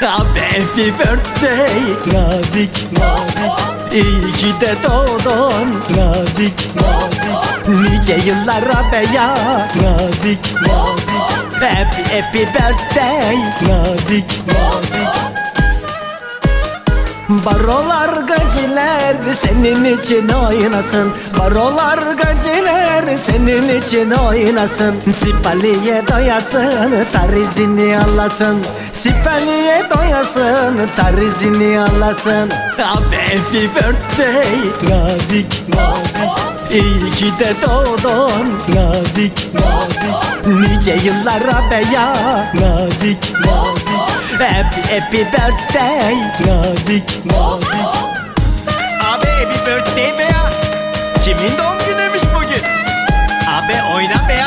Happy birthday Nazik nazik. İyi ki de doğdun Nazik nazik. Nice yıllara be ya Nazik nazik. Happy happy birthday Nazik nazik. Barolar gaciler senin için oynasın. Barolar gaciler senin için oynasın. Sipaliye doyasın tarizini alasın Sipaliye doyasın tarizini alasın Abi happy birthday nazik nazik. İyi ki de doğdun nazik nazik. Nice yıllara be ya nazik nazik. Happy happy birthday Nazik nazik. Abi happy birthday be ya. Kimin doğum günüymüş bugün? Abi oyna be ya